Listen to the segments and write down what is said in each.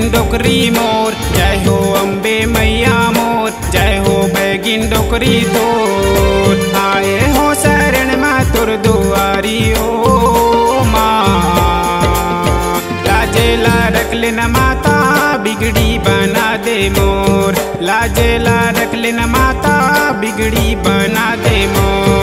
डोकरी मोर। जय हो अम्बे मैया मोर। जय हो बैगिन डोकरी तोर। आए हो शरण मा तुर दुआरी ओ माँ। लाजेला रख माता, बिगड़ी बना दे मोर। लाजेला रख लेना माता, बिगड़ी बना दे मोर।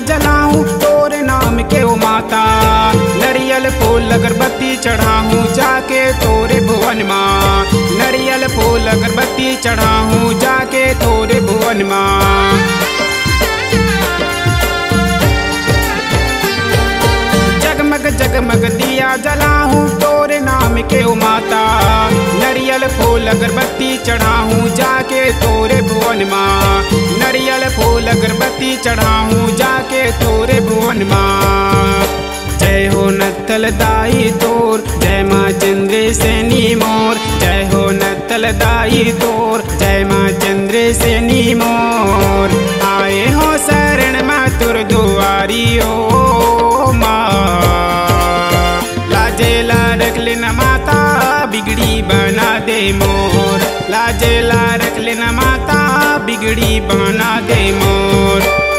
जलाऊं, तोरे नाम के ओ माता। नरियल फूल अगरबत्ती चढ़ाऊं, जाके तोरे भुवन माँ। नरियल फूल अगरबत्ती चढ़ाऊं, जाके तोरे भुवन माँ। जगमग जगमग दिया जलाऊं, तोरे नाम के ओ माता। नरियल फूल अगरबत्ती चढ़ाऊं, जाके तोरे भुवन माँ। नरियल फूल अगरबत्ती चढ़ाऊं, जाके तोरे भुवन माँ। जय हो नत्तल दाई तोर, जय माँ चंद्र सेनी मोर। जय हो नत्तल दाई तोर, जय माँ चंद्र सेनी मोर। आए हो शरण माँ तुर दुआरी, ओ माँ। रख लेना माता, बिगड़ी बना दे मोर। लाजेला रख लेना माता बिगड़ी बना दे मोर।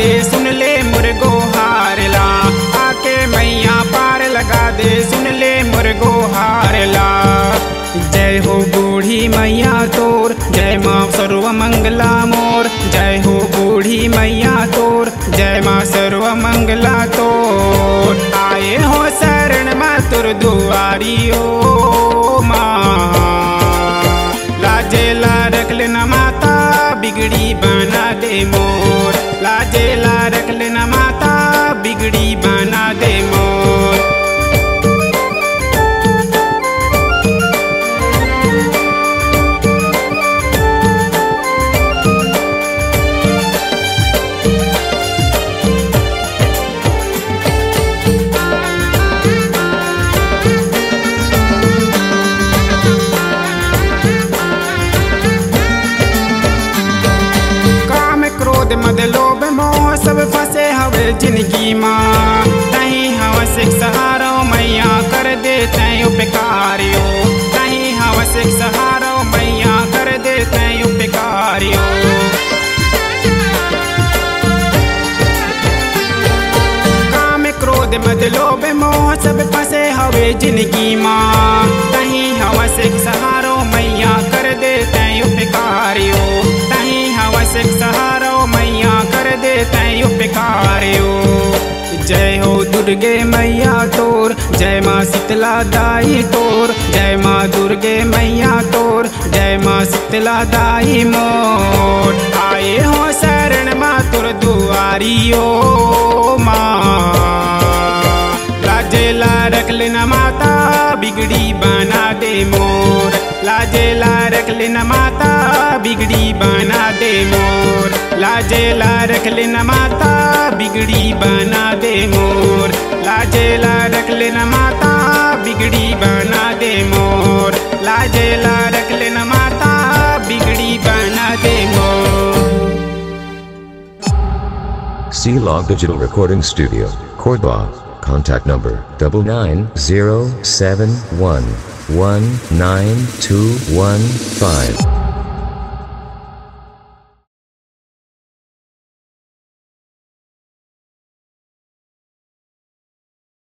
दे, सुन ले मुर्गो हार ला। आके मैया पार लगा दे, सुन ले मुर्गो हार ला। जय हो बूढ़ी मैया तोर, जय माँ सर्व मंगला मोर। जय हो बूढ़ी मैया तोर, जय माँ सर्व मंगला तोर। आए हो शरण माँ तुर दुआरी, ओ माँ। लाजेला रख लेना माता, बिगड़ी बना दे मोर। क्रोध मद लोभ मोह, सब फंसे हवे ज़िंदगी माँ। नहीं हवस सहारो मैया कर देते उपकारियो। नहीं हवस सहारो मैया कर देते उपकारियो। काम क्रोध मद लोभ मोह, सब फंसे हवे ज़िंदगी माँ। कहीं हवस सहारो मैया कर देते उपकारियो। कहीं हवस सहारो दुर्गे मैया तोर, जय माँ शीतला दाई तोर, जय माँ दुर्गे मैया तोर, जय माँ शीतला दाई मोर। आए हो शरण माँ, तुर दुआरी ओ माँ। लाजेला रख लेना माता बिगड़ी बना दे मोर। लाजेला रख लेना माता बिगड़ी बना दे मोर। लाजेला रख लेना माता बिगड़ी बना दे मोर। लाजेला रख लेना माता बिगड़ी बना दे मोर। लाजेला रख लेना माता बिगड़ी बना दे मोर। C Log Digital Recording Studio, Cordoba. Contact number double nine zero seven one one nine two one five.